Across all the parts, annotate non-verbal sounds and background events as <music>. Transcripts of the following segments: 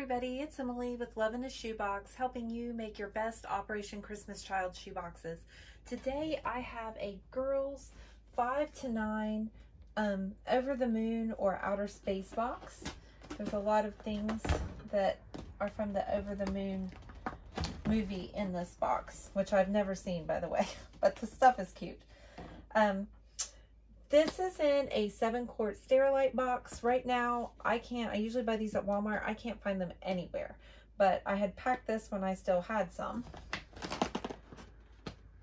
everybody, it's Emily with Love in a Shoebox, helping you make your best Operation Christmas Child shoeboxes. Today I have a girls 5 to 9 um, over the moon or outer space box. There's a lot of things that are from the over the moon movie in this box, which I've never seen by the way, <laughs> but the stuff is cute. Um, this is in a seven quart Sterilite box. Right now, I can't, I usually buy these at Walmart. I can't find them anywhere, but I had packed this when I still had some.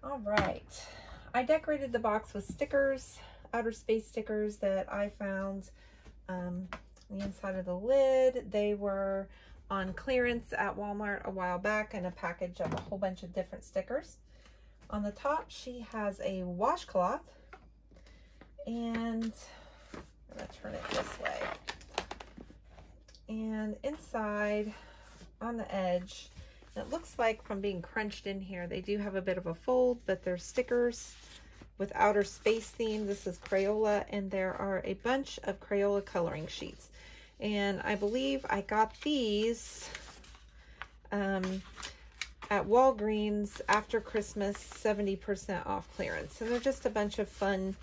All right. I decorated the box with stickers, outer space stickers that I found um, the inside of the lid. They were on clearance at Walmart a while back in a package of a whole bunch of different stickers. On the top, she has a washcloth and I'm gonna turn it this way. And inside on the edge, it looks like from being crunched in here, they do have a bit of a fold, but they're stickers with outer space theme. This is Crayola, and there are a bunch of Crayola coloring sheets. And I believe I got these um, at Walgreens after Christmas, 70% off clearance. And they're just a bunch of fun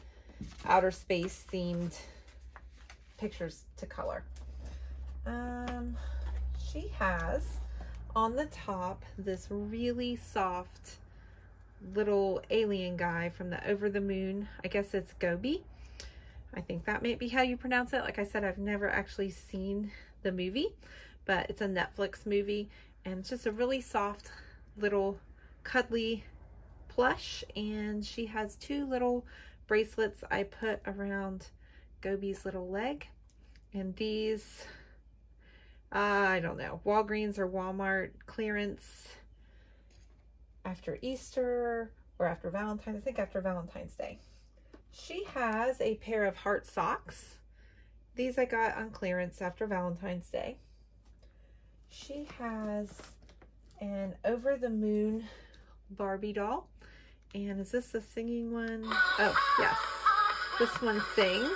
outer space themed pictures to color. Um, she has on the top this really soft little alien guy from the Over the Moon. I guess it's Gobi. I think that might be how you pronounce it. Like I said, I've never actually seen the movie, but it's a Netflix movie and it's just a really soft little cuddly plush and she has two little bracelets I put around Gobi's little leg. And these, uh, I don't know, Walgreens or Walmart clearance after Easter or after Valentine's, I think after Valentine's Day. She has a pair of heart socks. These I got on clearance after Valentine's Day. She has an over the moon Barbie doll. And is this the singing one? Oh, yes. This one sings.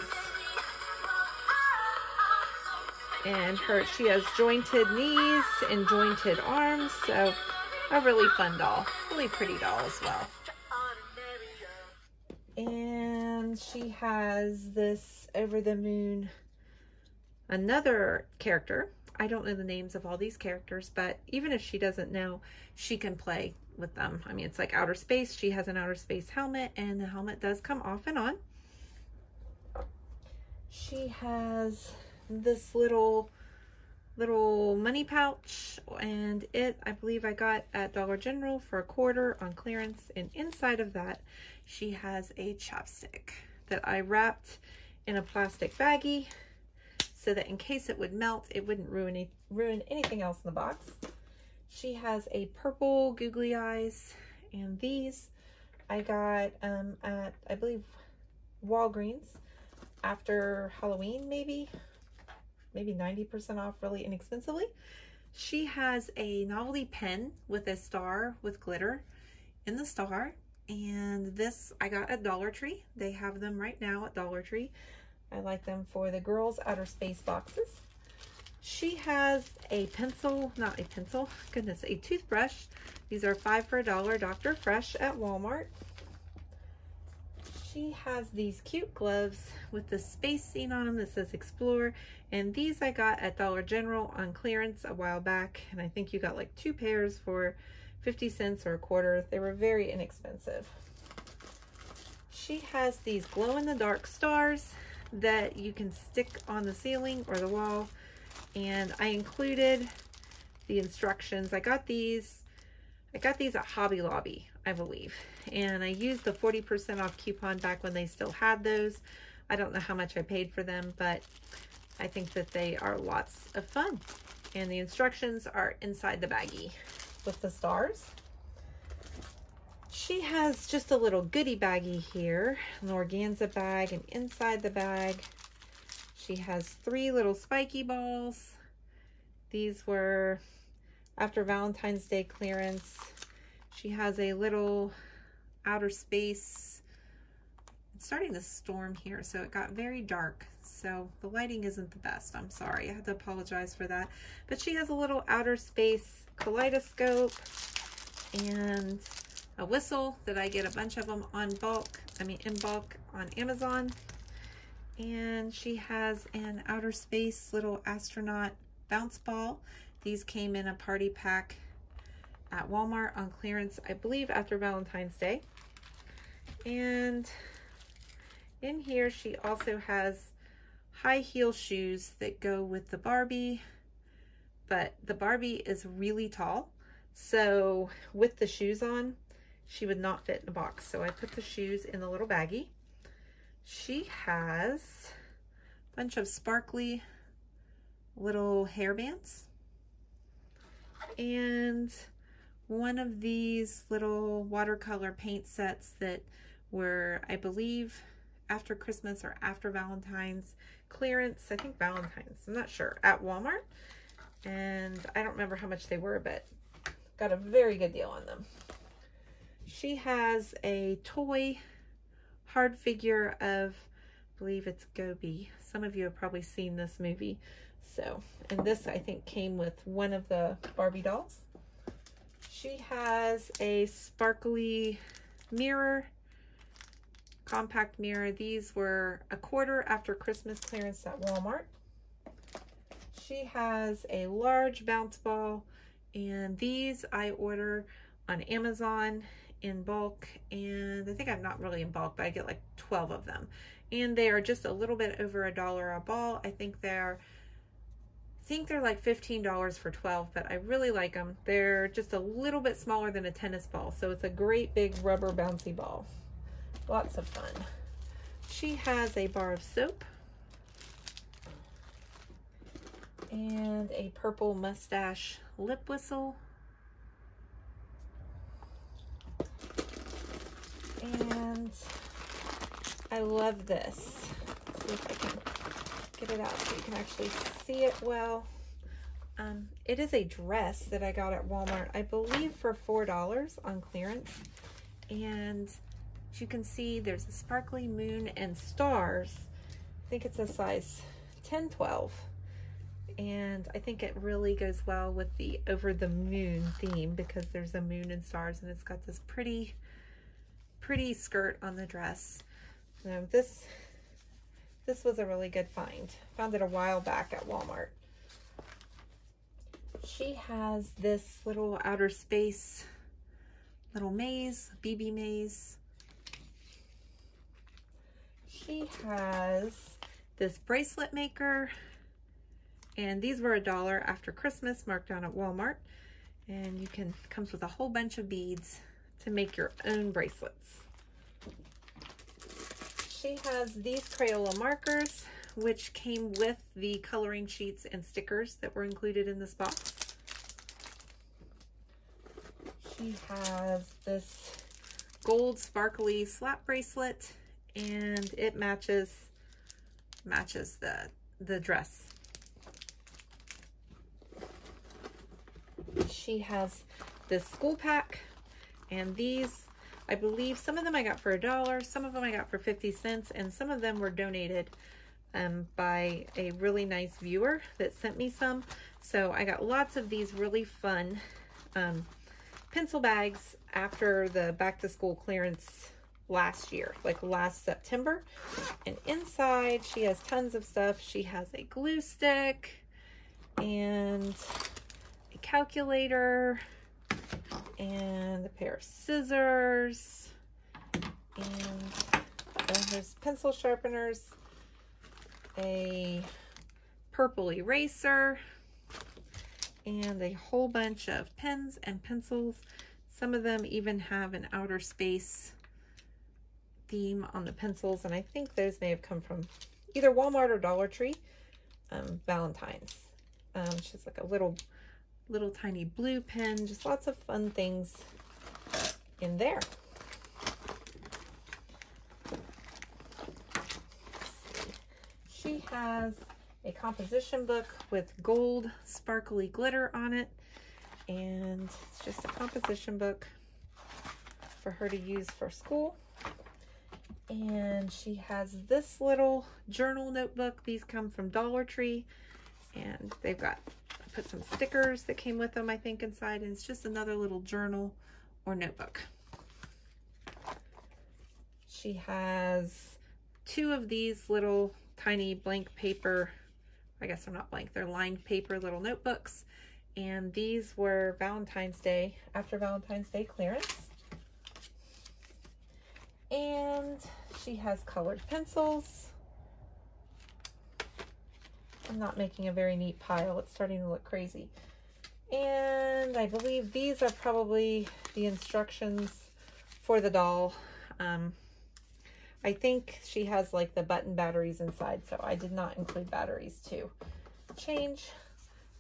And her, she has jointed knees and jointed arms. So a really fun doll. Really pretty doll as well. And she has this over the moon, another character. I don't know the names of all these characters, but even if she doesn't know, she can play with them. I mean, it's like outer space. She has an outer space helmet and the helmet does come off and on. She has this little little money pouch and it I believe I got at Dollar General for a quarter on clearance and inside of that she has a chapstick that I wrapped in a plastic baggie so that in case it would melt it wouldn't ruin, any, ruin anything else in the box. She has a purple googly eyes and these I got um, at, I believe, Walgreens after Halloween, maybe, maybe 90% off really inexpensively. She has a novelty pen with a star with glitter in the star. And this I got at Dollar Tree. They have them right now at Dollar Tree. I like them for the girls' outer space boxes. She has a pencil, not a pencil, goodness, a toothbrush. These are five for a dollar, Dr. Fresh at Walmart. She has these cute gloves with the space scene on them that says Explore. And these I got at Dollar General on clearance a while back. And I think you got like two pairs for 50 cents or a quarter. They were very inexpensive. She has these glow-in-the-dark stars that you can stick on the ceiling or the wall and I included the instructions. I got these, I got these at Hobby Lobby, I believe, and I used the 40% off coupon back when they still had those. I don't know how much I paid for them, but I think that they are lots of fun. And the instructions are inside the baggie with the stars. She has just a little goodie baggie here, an organza bag, and inside the bag she has three little spiky balls. These were after Valentine's Day clearance. She has a little outer space. It's starting to storm here, so it got very dark. so the lighting isn't the best. I'm sorry. I have to apologize for that. But she has a little outer space kaleidoscope and a whistle that I get a bunch of them on bulk, I mean in bulk on Amazon. And she has an outer space little astronaut bounce ball. These came in a party pack at Walmart on clearance, I believe after Valentine's Day. And in here, she also has high heel shoes that go with the Barbie, but the Barbie is really tall. So with the shoes on, she would not fit in a box. So I put the shoes in the little baggie. She has a bunch of sparkly little hairbands and one of these little watercolor paint sets that were, I believe, after Christmas or after Valentine's clearance. I think Valentine's, I'm not sure, at Walmart. And I don't remember how much they were, but got a very good deal on them. She has a toy hard figure of, I believe it's Gobi. Some of you have probably seen this movie. So, and this I think came with one of the Barbie dolls. She has a sparkly mirror compact mirror. These were a quarter after Christmas clearance at Walmart. She has a large bounce ball and these I order on Amazon in bulk and I think I'm not really in bulk but I get like 12 of them and they are just a little bit over a dollar a ball. I think they're I think they're like $15 for 12, but I really like them. They're just a little bit smaller than a tennis ball, so it's a great big rubber bouncy ball. Lots of fun. She has a bar of soap and a purple mustache lip whistle. And I love this. Let's see if I can get it out so you can actually see it well. Um, it is a dress that I got at Walmart, I believe for $4 on clearance. And as you can see, there's a sparkly moon and stars. I think it's a size 10, 12. And I think it really goes well with the over the moon theme because there's a moon and stars and it's got this pretty, pretty skirt on the dress. So this, this was a really good find. Found it a while back at Walmart. She has this little outer space little maze, BB maze she has this bracelet maker and these were a dollar after Christmas marked down at Walmart and you can comes with a whole bunch of beads to make your own bracelets. She has these Crayola markers which came with the coloring sheets and stickers that were included in this box. She has this gold sparkly slap bracelet and it matches matches the the dress. She has this school pack and these I believe some of them I got for a dollar, some of them I got for 50 cents, and some of them were donated um, by a really nice viewer that sent me some. So I got lots of these really fun um, pencil bags after the back to school clearance last year, like last September. And inside she has tons of stuff. She has a glue stick and a calculator and a pair of scissors and there's pencil sharpeners, a purple eraser, and a whole bunch of pens and pencils. Some of them even have an outer space theme on the pencils, and I think those may have come from either Walmart or Dollar Tree. Um, Valentine's. Um, she's like a little, little tiny blue pen. Just lots of fun things in there. She has a composition book with gold sparkly glitter on it. And it's just a composition book for her to use for school. And she has this little journal notebook. These come from Dollar Tree. And they've got, put some stickers that came with them, I think, inside. And it's just another little journal or notebook. She has two of these little tiny blank paper, I guess they're not blank, they're lined paper little notebooks. And these were Valentine's Day, after Valentine's Day clearance. And she has colored pencils. I'm not making a very neat pile. It's starting to look crazy. And I believe these are probably the instructions for the doll. Um, I think she has like the button batteries inside, so I did not include batteries to change.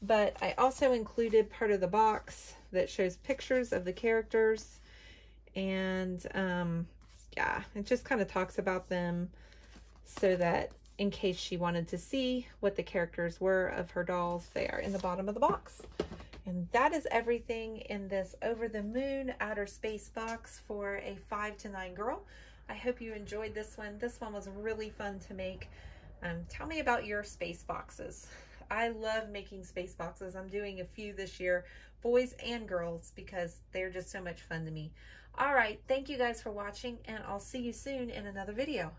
But I also included part of the box that shows pictures of the characters. And um, yeah, it just kind of talks about them so that in case she wanted to see what the characters were of her dolls, they are in the bottom of the box. And that is everything in this Over the Moon Outer Space box for a 5 to 9 girl. I hope you enjoyed this one. This one was really fun to make. Um, tell me about your space boxes. I love making space boxes. I'm doing a few this year, boys and girls, because they're just so much fun to me. All right, thank you guys for watching, and I'll see you soon in another video.